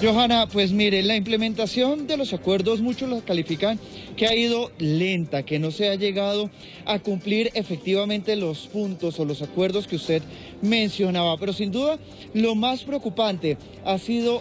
Johanna, pues mire, la implementación de los acuerdos, muchos los califican que ha ido lenta, que no se ha llegado a cumplir efectivamente los puntos o los acuerdos que usted mencionaba. Pero sin duda, lo más preocupante ha sido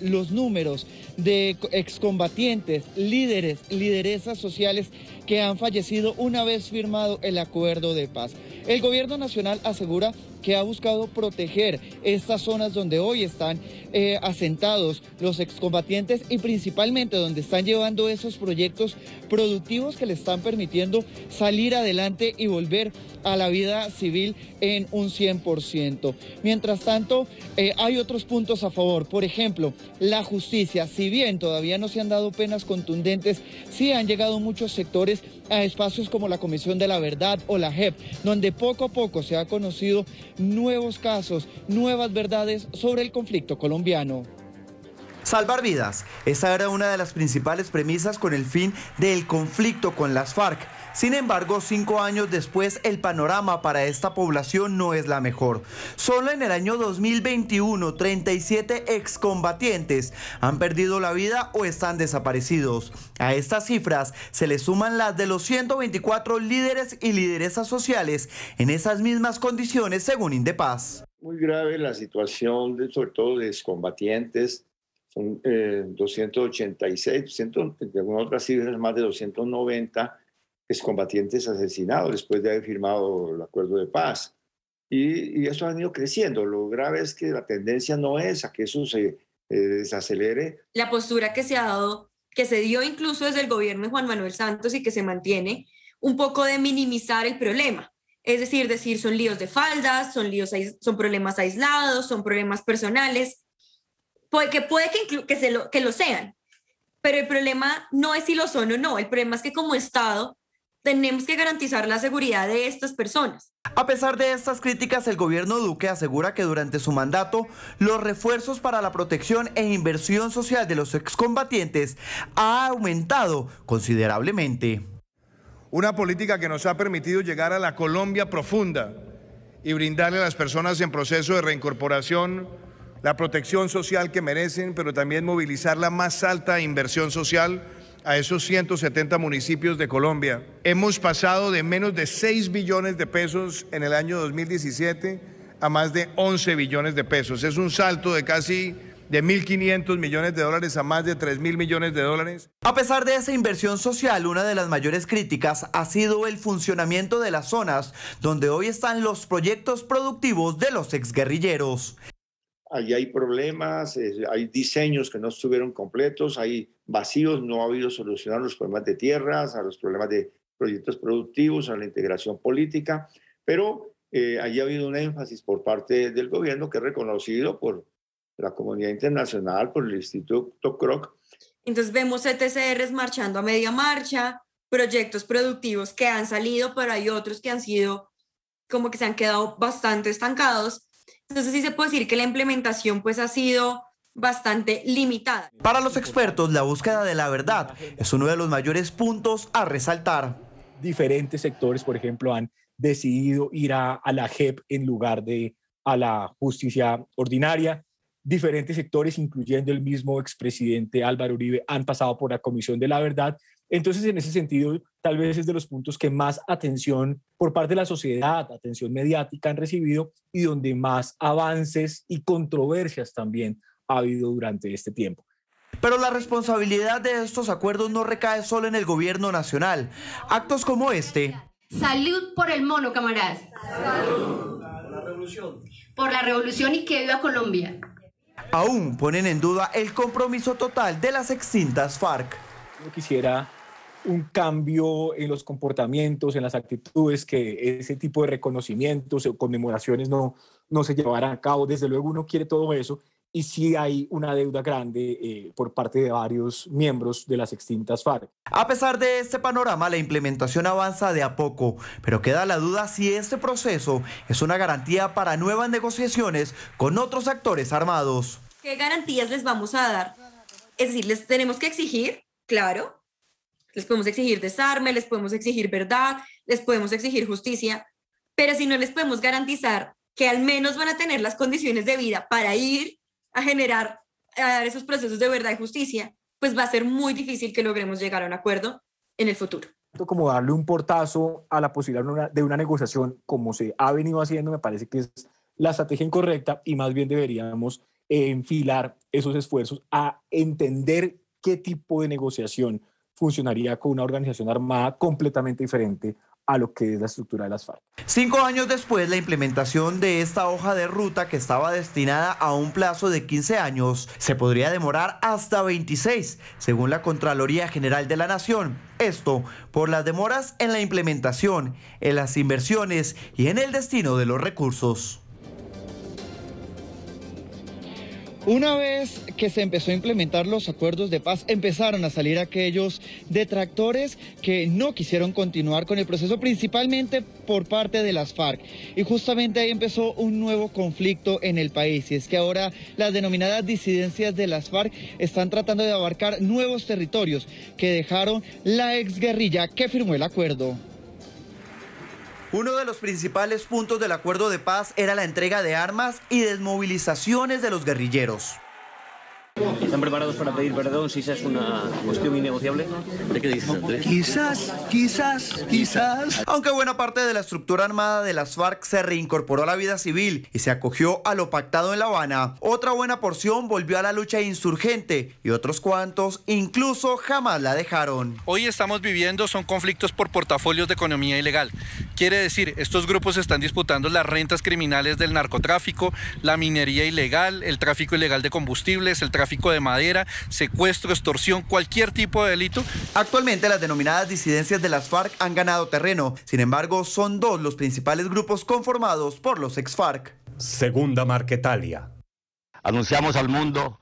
los números de excombatientes, líderes, lideresas sociales que han fallecido una vez firmado el acuerdo de paz. El gobierno nacional asegura que ha buscado proteger estas zonas donde hoy están eh, asentados los excombatientes y principalmente donde están llevando esos proyectos productivos que le están permitiendo salir adelante y volver a la vida civil en un 100%. Mientras tanto, eh, hay otros puntos a favor. Por ejemplo, la justicia. Si bien todavía no se han dado penas contundentes, sí han llegado muchos sectores a espacios como la Comisión de la Verdad o la JEP, donde poco a poco se ha conocido nuevos casos, nuevas verdades sobre el conflicto colombiano. Salvar vidas. Esa era una de las principales premisas con el fin del conflicto con las FARC. Sin embargo, cinco años después, el panorama para esta población no es la mejor. Solo en el año 2021, 37 excombatientes han perdido la vida o están desaparecidos. A estas cifras se le suman las de los 124 líderes y lideresas sociales en esas mismas condiciones, según Indepaz. Muy grave la situación, de, sobre todo de excombatientes. Son 286, eh, según otras cifras, más de 290 excombatientes asesinados después de haber firmado el acuerdo de paz. Y, eso ha ido creciendo. Lo grave es que la tendencia no es a que eso se eh, desacelere. La postura que se ha dado, que se dio incluso desde el gobierno de Juan Manuel Santos y que se mantiene, un poco de minimizar el problema. Es decir, decir son líos de faldas, son, líos, son problemas aislados, son problemas personales, puede, que puede que, que, se lo, que lo sean, pero el problema no es si lo son o no, el problema es que como Estado tenemos que garantizar la seguridad de estas personas. A pesar de estas críticas, el gobierno Duque asegura que durante su mandato los refuerzos para la protección e inversión social de los excombatientes ha aumentado considerablemente. Una política que nos ha permitido llegar a la Colombia profunda y brindarle a las personas en proceso de reincorporación la protección social que merecen, pero también movilizar la más alta inversión social a esos 170 municipios de Colombia. Hemos pasado de menos de 6 billones de pesos en el año 2017 a más de 11 billones de pesos. Es un salto de casi de 1.500 millones de dólares a más de 3.000 millones de dólares. A pesar de esa inversión social, una de las mayores críticas ha sido el funcionamiento de las zonas donde hoy están los proyectos productivos de los exguerrilleros. Allí hay problemas, hay diseños que no estuvieron completos, hay vacíos, no ha habido solucionar los problemas de tierras, a los problemas de proyectos productivos, a la integración política, pero eh, allí ha habido un énfasis por parte del gobierno que es reconocido por la comunidad internacional, por el Instituto Kroc. Entonces vemos ETCRs marchando a media marcha, proyectos productivos que han salido, pero hay otros que han sido como que se han quedado bastante estancados entonces sí se puede decir que la implementación pues ha sido bastante limitada. Para los expertos, la búsqueda de la verdad es uno de los mayores puntos a resaltar. Diferentes sectores, por ejemplo, han decidido ir a, a la JEP en lugar de a la justicia ordinaria. Diferentes sectores, incluyendo el mismo expresidente Álvaro Uribe, han pasado por la Comisión de la Verdad entonces, en ese sentido, tal vez es de los puntos que más atención por parte de la sociedad, atención mediática han recibido y donde más avances y controversias también ha habido durante este tiempo. Pero la responsabilidad de estos acuerdos no recae solo en el gobierno nacional. Actos como este. Salud por el mono, camaradas. Salud. Por la revolución. Por la revolución y que viva Colombia. Aún ponen en duda el compromiso total de las extintas FARC. Yo quisiera un cambio en los comportamientos, en las actitudes, que ese tipo de reconocimientos o conmemoraciones no, no se llevaran a cabo. Desde luego uno quiere todo eso y sí hay una deuda grande eh, por parte de varios miembros de las extintas FARC. A pesar de este panorama, la implementación avanza de a poco, pero queda la duda si este proceso es una garantía para nuevas negociaciones con otros actores armados. ¿Qué garantías les vamos a dar? Es decir, les tenemos que exigir, claro, les podemos exigir desarme, les podemos exigir verdad, les podemos exigir justicia, pero si no les podemos garantizar que al menos van a tener las condiciones de vida para ir a generar a dar esos procesos de verdad y justicia, pues va a ser muy difícil que logremos llegar a un acuerdo en el futuro. Como darle un portazo a la posibilidad de una negociación como se ha venido haciendo, me parece que es la estrategia incorrecta y más bien deberíamos enfilar esos esfuerzos a entender qué tipo de negociación funcionaría con una organización armada completamente diferente a lo que es la estructura de las FARC. Cinco años después, la implementación de esta hoja de ruta que estaba destinada a un plazo de 15 años se podría demorar hasta 26, según la Contraloría General de la Nación. Esto por las demoras en la implementación, en las inversiones y en el destino de los recursos. Una vez que se empezó a implementar los acuerdos de paz, empezaron a salir aquellos detractores que no quisieron continuar con el proceso, principalmente por parte de las FARC. Y justamente ahí empezó un nuevo conflicto en el país. Y es que ahora las denominadas disidencias de las FARC están tratando de abarcar nuevos territorios que dejaron la exguerrilla que firmó el acuerdo. Uno de los principales puntos del acuerdo de paz era la entrega de armas y desmovilizaciones de los guerrilleros. ¿Están preparados para pedir perdón si esa es una cuestión innegociable? ¿De qué dices, Andrés? Quizás, quizás, quizás. Aunque buena parte de la estructura armada de las FARC se reincorporó a la vida civil y se acogió a lo pactado en La Habana, otra buena porción volvió a la lucha insurgente y otros cuantos incluso jamás la dejaron. Hoy estamos viviendo son conflictos por portafolios de economía ilegal. Quiere decir, estos grupos están disputando las rentas criminales del narcotráfico, la minería ilegal, el tráfico ilegal de combustibles, el tráfico tráfico de madera, secuestro, extorsión, cualquier tipo de delito. Actualmente las denominadas disidencias de las FARC han ganado terreno, sin embargo son dos los principales grupos conformados por los ex-FARC. Segunda Marquetalia. Anunciamos al mundo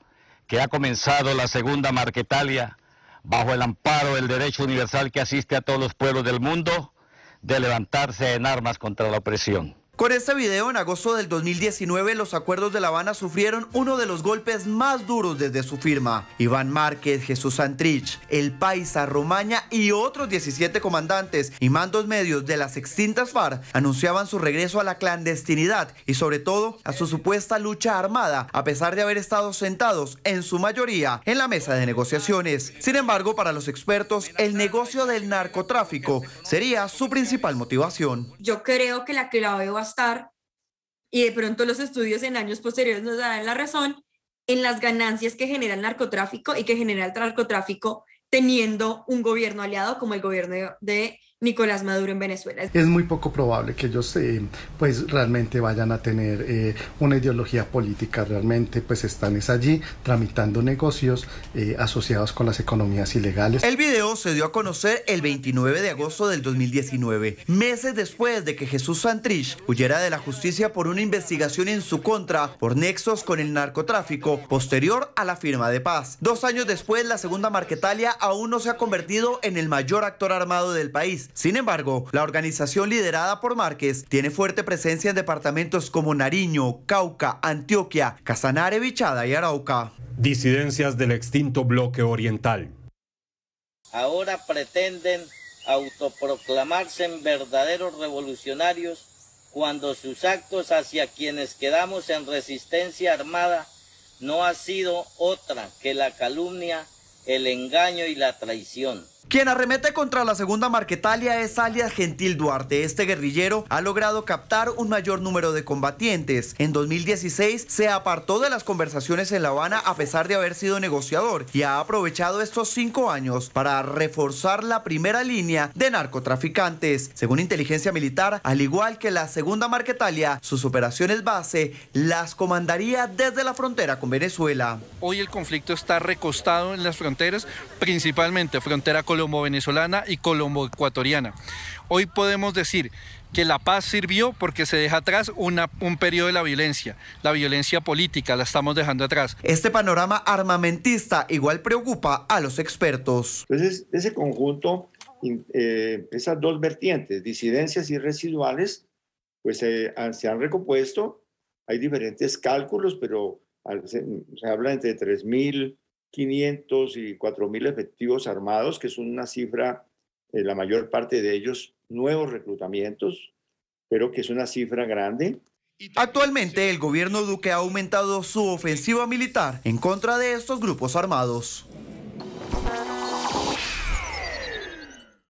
que ha comenzado la Segunda Marquetalia bajo el amparo del derecho universal que asiste a todos los pueblos del mundo de levantarse en armas contra la opresión. Con este video, en agosto del 2019, los acuerdos de La Habana sufrieron uno de los golpes más duros desde su firma. Iván Márquez, Jesús Santrich, El Paisa, Romaña y otros 17 comandantes y mandos medios de las extintas FARC anunciaban su regreso a la clandestinidad y sobre todo a su supuesta lucha armada, a pesar de haber estado sentados en su mayoría en la mesa de negociaciones. Sin embargo, para los expertos, el negocio del narcotráfico sería su principal motivación. Yo creo que la clave va a estar, y de pronto los estudios en años posteriores nos darán la razón, en las ganancias que genera el narcotráfico y que genera el narcotráfico teniendo un gobierno aliado como el gobierno de Nicolás Maduro en Venezuela. Es muy poco probable que ellos eh, pues realmente vayan a tener eh, una ideología política, realmente pues están es allí tramitando negocios eh, asociados con las economías ilegales. El video se dio a conocer el 29 de agosto del 2019, meses después de que Jesús Santrich huyera de la justicia por una investigación en su contra por nexos con el narcotráfico posterior a la firma de paz. Dos años después, la segunda Marquetalia aún no se ha convertido en el mayor actor armado del país sin embargo, la organización liderada por Márquez tiene fuerte presencia en departamentos como Nariño, Cauca, Antioquia, Casanare, Bichada y Arauca. Disidencias del extinto bloque oriental. Ahora pretenden autoproclamarse en verdaderos revolucionarios cuando sus actos hacia quienes quedamos en resistencia armada no ha sido otra que la calumnia, el engaño y la traición. Quien arremete contra la segunda Marquetalia es alias Gentil Duarte. Este guerrillero ha logrado captar un mayor número de combatientes. En 2016 se apartó de las conversaciones en La Habana a pesar de haber sido negociador y ha aprovechado estos cinco años para reforzar la primera línea de narcotraficantes. Según inteligencia militar, al igual que la segunda Marquetalia, sus operaciones base las comandaría desde la frontera con Venezuela. Hoy el conflicto está recostado en las fronteras, principalmente frontera con colombo-venezolana y colombo-ecuatoriana. Hoy podemos decir que la paz sirvió porque se deja atrás una, un periodo de la violencia, la violencia política, la estamos dejando atrás. Este panorama armamentista igual preocupa a los expertos. Entonces, ese conjunto, eh, esas dos vertientes, disidencias y residuales, pues se han recompuesto. Hay diferentes cálculos, pero se, se habla entre 3.000 500 y 4.000 efectivos armados, que es una cifra, eh, la mayor parte de ellos nuevos reclutamientos, pero que es una cifra grande. Actualmente el gobierno Duque ha aumentado su ofensiva militar en contra de estos grupos armados.